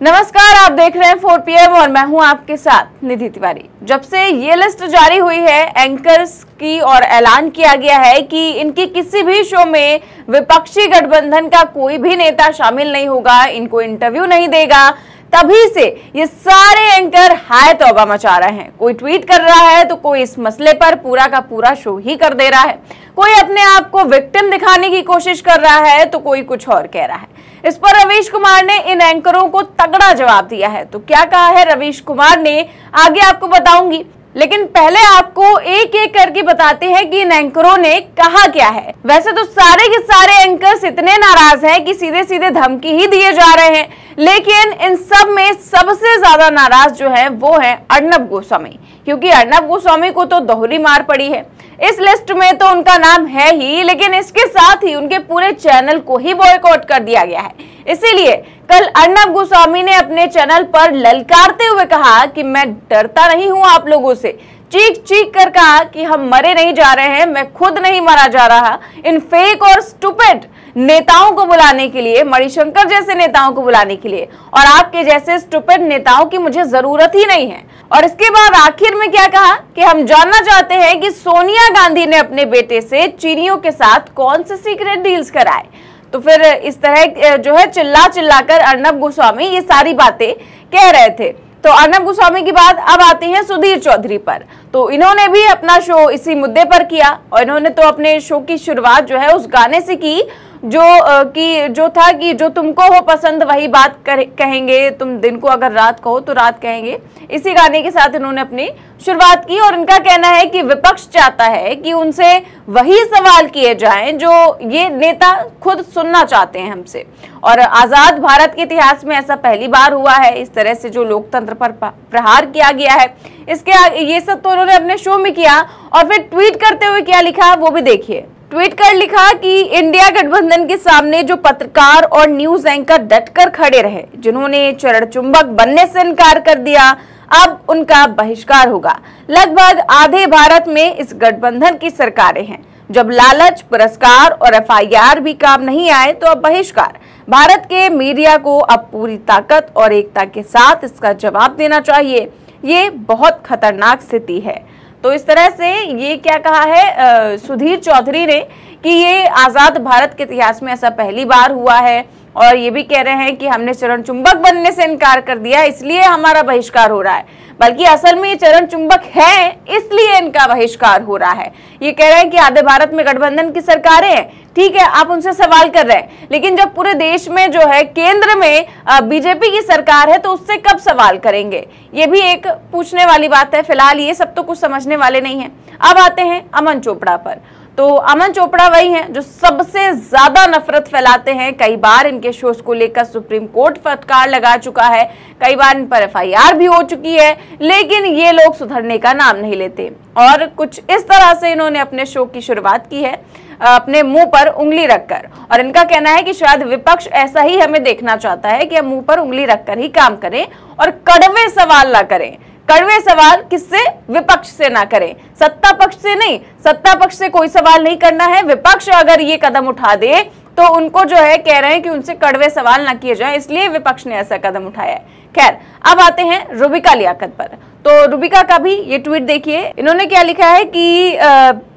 नमस्कार, आप देख रहे हैं 4 पीएम और मैं हूँ आपके साथ निधि तिवारी। जब से ये लिस्ट जारी हुई है एंकर्स की और ऐलान किया गया है कि इनकी किसी भी शो में विपक्षी गठबंधन का कोई भी नेता शामिल नहीं होगा, इनको इंटरव्यू नहीं देगा, तभी से ये सारे एंकर हाय तौबा मचा रहे हैं। कोई ट्वीट कर रहा है तो कोई इस मसले पर पूरा का पूरा शो ही कर दे रहा है। कोई अपने आप को विक्टिम दिखाने की कोशिश कर रहा है तो कोई कुछ और कह रहा है। इस पर रवीश कुमार ने इन एंकरों को तगड़ा जवाब दिया है। तो क्या कहा है रवीश कुमार ने? आगे आपको बताऊँगी। लेकिन पहले आपको एक एक करके बताते हैं कि इन एंकरों ने कहा क्या है। वैसे तो सारे के सारे एंकर्स इतने नाराज़ हैं कि सीधे सीधे धमकी ही दिए जा रहे हैं। लेकिन इन सब में सबसे ज़्यादा नाराज़ जो है वो है अर्नब गोस्वामी, क्योंकि अर्नब गोस्वामी को तो दोहरी मार पड़ी है। इस लिस्ट में तो उनका नाम है ही, लेकिन इसके साथ ही उनके पूरे चैनल को ही बॉयकॉट कर दिया गया है। इसीलिए कल अर्नब गोस्वामी ने अपने चैनल पर ललकारते हुए कहा कि मैं डरता नहीं हूँ आप लोगों से। चीख चीख कर कहा कि हम मरे नहीं जा रहे हैं, मैं खुद नहीं मरा जा रहा। इन फेक और स्टूपिड नेताओं को बुलाने के लिए, मणिशंकर जैसे नेताओं को बुलाने के लिए। और आपके जैसे स्टूपिड नेताओं की मुझे ज़रूरत ही नहीं है। और इसके बाद आखिर में क्या कहा? कि हम जानना चाहते हैं कि सोनिया गांधी ने अपने बेटे से चीनियों के साथ कौन से सीक्रेट डील्स कराए। तो फिर इस तरह जो है चिल्ला चिल्लाकर अर्नब गोस्वामी ये सारी बातें कह रहे थे। तो अर्नब गोस्वामी की बात अब आती है सुधीर चौधरी पर। तो इन्होंने भी अपना शो इसी मुद्दे पर किया। और इन्होंने तो अपने शो की शुरुआत जो है उस गाने से की। जो कि, जो था कि जो तुमको हो पसंद वही बात कहेंगे, तुम दिन को अगर रात कहो तो रात कहेंगे। इसी गाने के साथ इन्होंने अपनी शुरुआत की और इनका कहना है कि विपक्ष चाहता है कि उनसे वही सवाल किए जाएँ जो ये नेता खुद सुनना चाहते हैं हमसे। और आज़ाद भारत के इतिहास में ऐसा पहली बार हुआ है, इस तरह से जो लोकतंत्र पर प्रहार किया गया है। इसके ये सब तो उन्होंने अपने शो में किया और फिर ट्वीट करते हुए क्या लिखा वो भी देखिए। ट्वीट कर लिखा कि इंडिया गठबंधन के सामने जो पत्रकार और न्यूज़ एंकर डटकर खड़े रहे, जिन्होंने चरण चुंबक बनने से इनकार कर दिया। अब उनका बहिष्कार होगा। लगभग आधे भारत में इस गठबंधन की सरकारें हैं। जब लालच पुरस्कार और एफआईआर भी काम नहीं आए तो अब बहिष्कार। भारत के मीडिया को अब पूरी ताकत और एकता के साथ इसका जवाब देना चाहिए। ये बहुत खतरनाक स्थिति है। तो इस तरह से ये क्या कहा है? आ, सुधीर चौधरी ने कि ये आज़ाद भारत के इतिहास में ऐसा पहली बार हुआ है। और ये भी कह रहे हैं कि हमने चरण चुंबक बनने से इनकार कर दिया, इसलिए हमारा बहिष्कार हो रहा है। बल्कि असल में ये चरण चुंबक है, इसलिए इनका बहिष्कार हो रहा है। ये कह रहे हैं कि आधे भारत में गठबंधन की सरकारें हैं, ठीक है, आप उनसे सवाल कर रहे हैं। लेकिन जब पूरे देश में जो है केंद्र में बीजेपी की सरकार है तो उससे कब सवाल करेंगे? ये भी एक पूछने वाली बात है, फ़िलहाल ये सब तो कुछ समझने वाले नहीं है। अब आते हैं अमन चोपड़ा पर। तो अमन चोपड़ा वही हैं जो सबसे ज़्यादा नफरत फैलाते हैं। कई बार इनके शोज़ को लेकर सुप्रीम कोर्ट फटकार लगा चुका है। कई बार इन पर एफआईआर भी हो चुकी है, लेकिन ये लोग सुधरने का नाम नहीं लेते। और कुछ इस तरह से इन्होंने अपने शो की शुरुआत की है, अपने मुँह पर उंगली रखकर। और इनका कहना है कि शायद विपक्ष ऐसा ही हमें देखना चाहता है कि हम मुँह पर उंगली रखकर ही काम करें और कड़वे सवाल ना करें। कड़वे सवाल किससे विपक्ष से ना करें। सत्ता पक्ष से नहीं, सत्ता पक्ष से कोई सवाल नहीं करना है। विपक्ष अगर ये कदम उठा दे तो उनको जो है कह रहे हैं कि उनसे कड़वे सवाल ना किए जाए, इसलिए विपक्ष ने ऐसा कदम उठाया है। खैर, अब आते हैं रुबिका लियाकत पर। तो रुबिका का भी ये ट्वीट देखिए, इन्होंने क्या लिखा है कि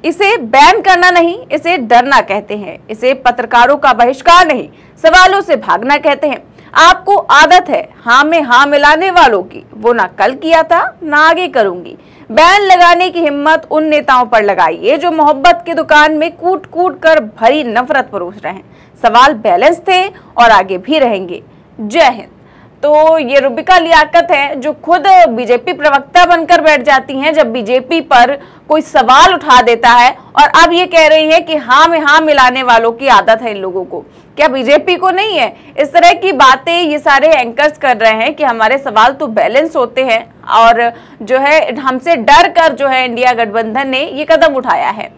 इसे बैन करना नहीं, इसे डरना कहते हैं। इसे पत्रकारों का बहिष्कार नहीं, सवालों से भागना कहते हैं। आपको आदत है हाँ में हाँ मिलाने वालों की। वो ना कल किया था, ना आगे करूँगी। बैन लगाने की हिम्मत उन नेताओं पर लगाइए जो मोहब्बत की दुकान में कूट कूट कर भरी नफरत परोस रहे हैं। सवाल बैलेंस थे और आगे भी रहेंगे। जय हिंद। तो ये रुबिका लियाकत है जो खुद बीजेपी प्रवक्ता बनकर बैठ जाती हैं जब बीजेपी पर कोई सवाल उठा देता है और अब ये कह रही है कि हाँ में हाँ मिलाने वालों की आदत है इन लोगों को। क्या बीजेपी को नहीं है? इस तरह की बातें ये सारे एंकर्स कर रहे हैं कि हमारे सवाल तो बैलेंस होते हैं और जो है हमसे डर कर जो है इंडिया गठबंधन ने ये कदम उठाया है।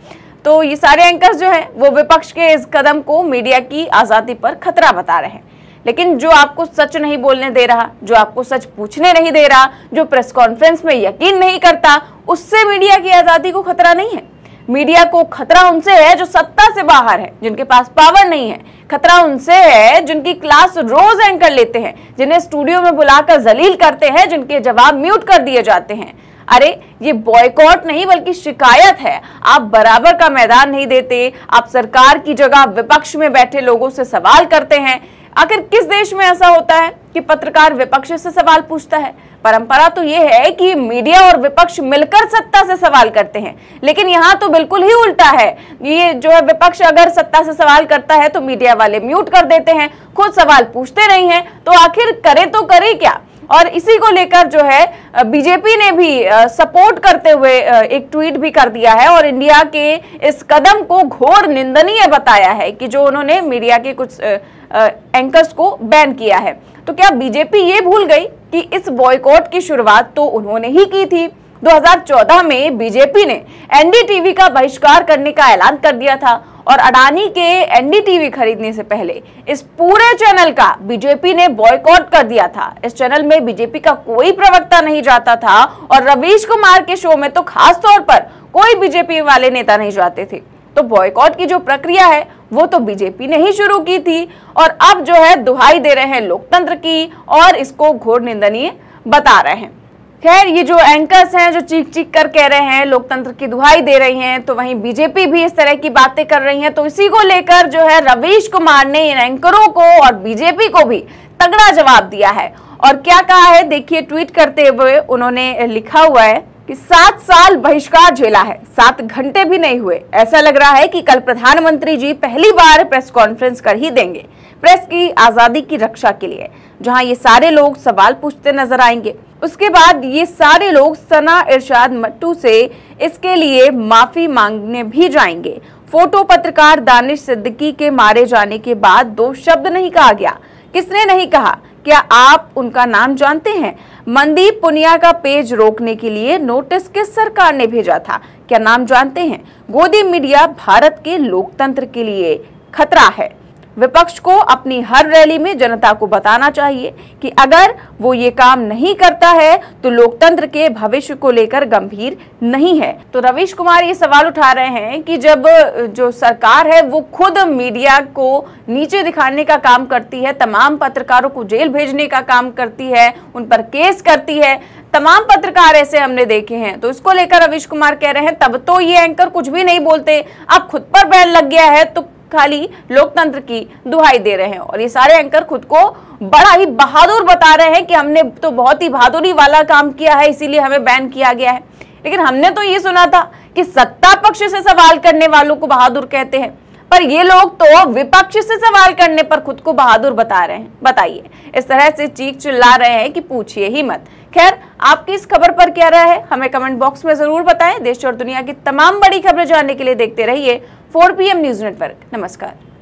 तो ये सारे एंकर्स जो है वो विपक्ष के इस कदम को मीडिया की आज़ादी पर खतरा बता रहे हैं। लेकिन जो आपको सच नहीं बोलने दे रहा, जो आपको सच पूछने नहीं दे रहा, जो प्रेस कॉन्फ्रेंस में यकीन नहीं करता, उससे मीडिया की आज़ादी को खतरा नहीं है। मीडिया को खतरा उनसे है जो सत्ता से बाहर है, जिनके पास पावर नहीं है। खतरा उनसे है जिनकी क्लास रोज एंकर लेते हैं, जिन्हें स्टूडियो में बुलाकर जलील करते हैं, जिनके जवाब म्यूट कर दिए जाते हैं। अरे, ये बॉयकॉट नहीं बल्कि शिकायत है। आप बराबर का मैदान नहीं देते, आप सरकार की जगह विपक्ष में बैठे लोगों से सवाल करते हैं। आखिर किस देश में ऐसा होता है कि पत्रकार विपक्ष से सवाल पूछता है? परंपरा तो ये है कि मीडिया और विपक्ष मिलकर सत्ता से सवाल करते हैं। लेकिन यहाँ तो बिल्कुल ही उल्टा है। ये जो है विपक्ष अगर सत्ता से सवाल करता है तो मीडिया वाले म्यूट कर देते हैं, खुद सवाल पूछते नहीं हैं। तो आखिर करे तो करे क्या? और इसी को लेकर जो है बीजेपी ने भी सपोर्ट करते हुए एक ट्वीट भी कर दिया है और इंडिया के इस कदम को घोर निंदनीय बताया है कि जो उन्होंने मीडिया के कुछ एंकर्स को बैन किया है। तो क्या बीजेपी ये भूल गई कि इस बॉयकॉट की शुरुआत तो उन्होंने ही की थी? 2014 में बीजेपी ने एनडीटीवी का बहिष्कार करने का ऐलान कर दिया था और अडानी के एनडीटीवी खरीदने से पहले इस पूरे चैनल का बीजेपी ने बॉयकॉट कर दिया था। इस चैनल में बीजेपी का कोई प्रवक्ता नहीं जाता था और रवीश कुमार के शो में तो खास तौर पर कोई बीजेपी वाले नेता नहीं जाते थे। तो बॉयकॉट की जो प्रक्रिया है, वो तो बीजेपी ने ही शुरू की थी और अब जो है दुहाई दे रहे हैं लोकतंत्र की और इसको घोर निंदनीय बता रहे हैं। खैर, ये जो एंकर्स हैं, जो चीख चीख कर कह रहे हैं, लोकतंत्र की दुहाई दे रही हैं तो वहीं बीजेपी भी इस तरह की बातें कर रही है। तो इसी को लेकर जो है रवीश कुमार ने इन एंकरों को और बीजेपी को भी तगड़ा जवाब दिया है। और क्या कहा है? देखिए ट्वीट करते हुए उन्होंने लिखा हुआ है कि सात साल बहिष्कार झेला है, सात घंटे भी नहीं हुए। ऐसा लग रहा है कि कल प्रधानमंत्री जी पहली बार प्रेस कॉन्फ्रेंस कर ही देंगे, प्रेस की आज़ादी की रक्षा के लिए, जहाँ ये सारे लोग सवाल पूछते नज़र आएँगे। उसके बाद ये सारे लोग सना इरशाद मट्टू से इसके लिए माफ़ी मांगने भी जाएँगे। फ़ोटो पत्रकार दानिश सिद्दीकी के मारे जाने के बाद दो शब्द नहीं कहा गया। किसने नहीं कहा? क्या आप उनका नाम जानते हैं? मनदीप पुनिया का पेज रोकने के लिए नोटिस किस सरकार ने भेजा था? क्या नाम जानते हैं? गोदी मीडिया भारत के लोकतंत्र के लिए खतरा है। विपक्ष को अपनी हर रैली में जनता को बताना चाहिए कि अगर वो ये काम नहीं करता है तो लोकतंत्र के भविष्य को लेकर गंभीर नहीं है। तो रवीश कुमार ये सवाल उठा रहे हैं कि जब, जो सरकार है, वो खुद मीडिया को नीचे दिखाने का काम करती है, तमाम पत्रकारों को जेल भेजने का काम करती है, उन पर केस करती है, तमाम पत्रकार ऐसे हमने देखे हैं। तो इसको लेकर रवीश कुमार कह रहे हैं, तब तो ये एंकर कुछ भी नहीं बोलते। अब खुद पर बैन लग गया है तो खाली लोकतंत्र की दुहाई दे रहे हैं। और ये सारे एंकर खुद को बड़ा ही बहादुर बता रहे हैं कि हमने तो बहुत ही बहादुरी वाला काम किया है, इसीलिए हमें बैन किया गया है। लेकिन हमने तो ये सुना था कि सत्ता पक्ष से सवाल करने वालों को बहादुर कहते हैं। पर ये लोग तो विपक्ष से सवाल करने पर खुद को बहादुर बता रहे हैं। बताइए, इस तरह से चीख चिल्ला रहे हैं कि पूछिए ही मत। खैर, आपकी इस खबर पर क्या रहा है? हमें कमेंट बॉक्स में ज़रूर बताएँ। देश और दुनिया की तमाम बड़ी खबरें जानने के लिए देखते रहिए। Four P M news network. नमस्कार।